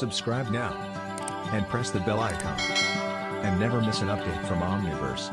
Subscribe now. And press the bell icon. And never miss an update from Omniverse.